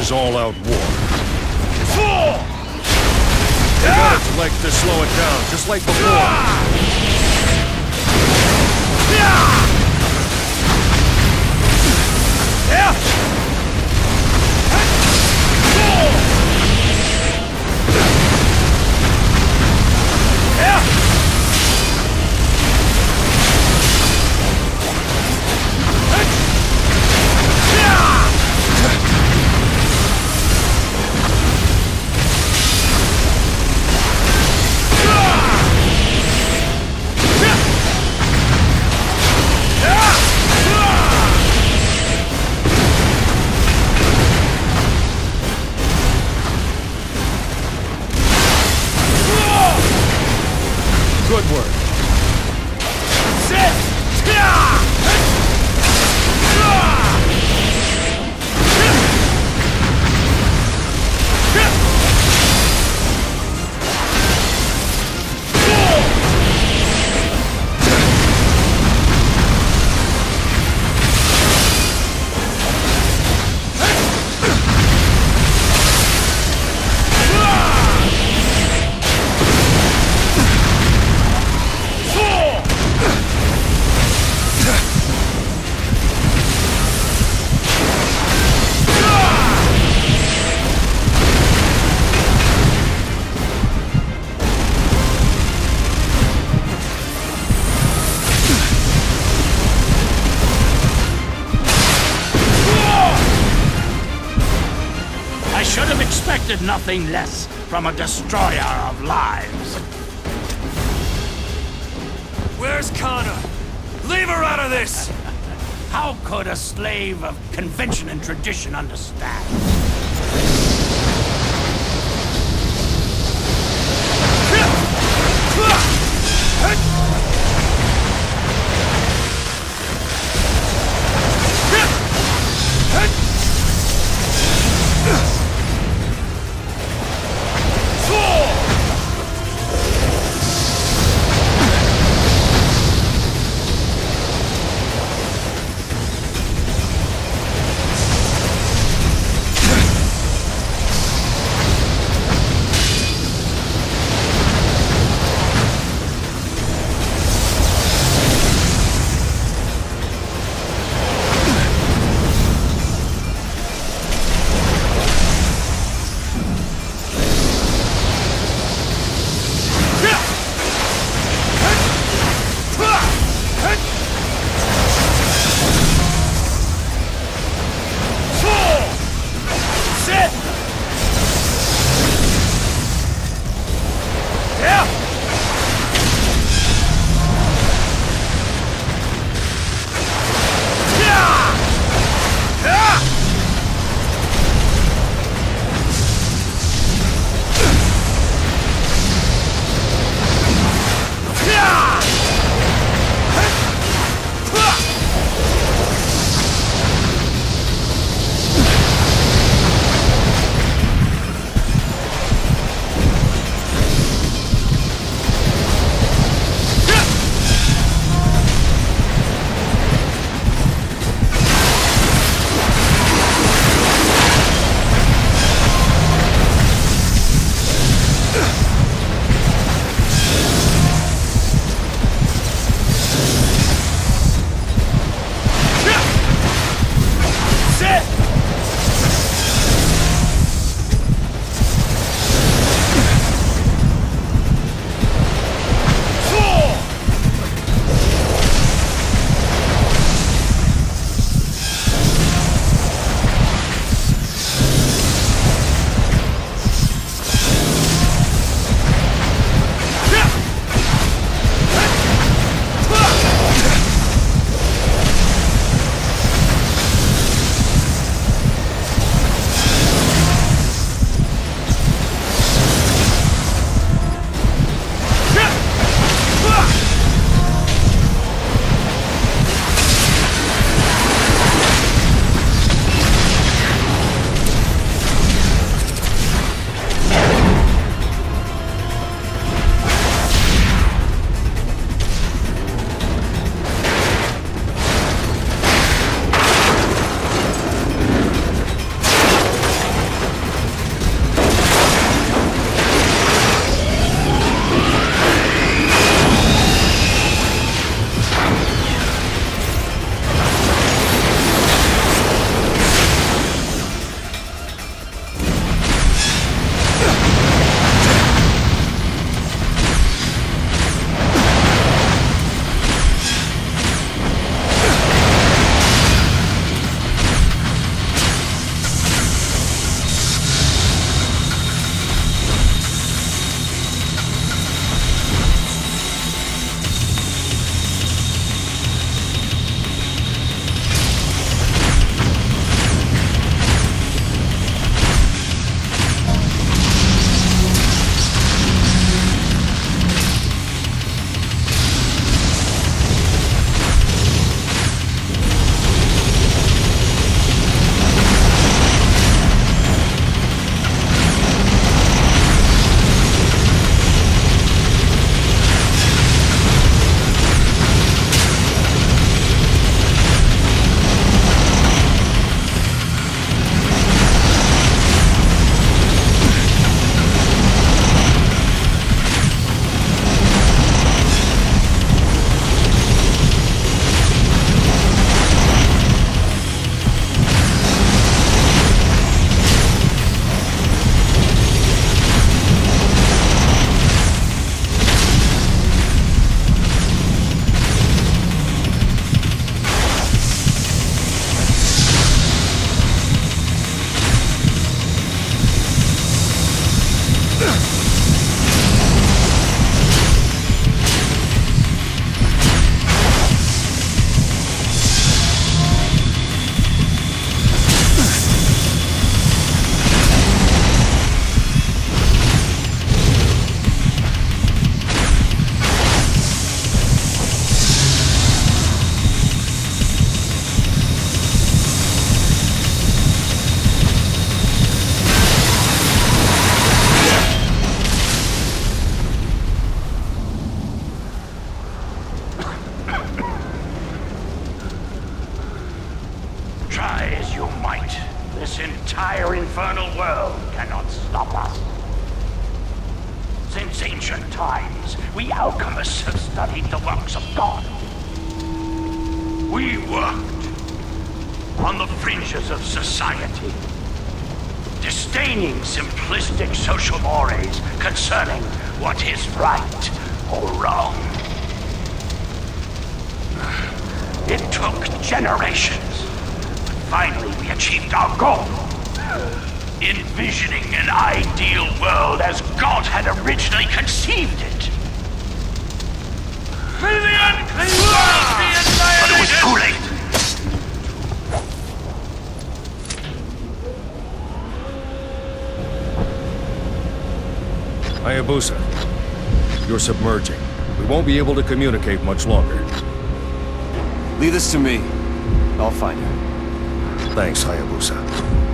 is all-out war. You got to slow it down, just like before. Good work. Expected nothing less from a destroyer of lives. Where's Canna? Leave her out of this! How could a slave of convention and tradition understand? Might, this entire infernal world cannot stop us. Since ancient times, we alchemists have studied the works of God. We worked on the fringes of society, disdaining simplistic social mores concerning what is right or wrong. It took generations, we achieved. Envisioning an ideal world as God had originally conceived it. May the unclean world be annihilated! But it was too late. Hayabusa, you're submerging. We won't be able to communicate much longer. Leave this to me. I'll find her. Thanks, Hayabusa.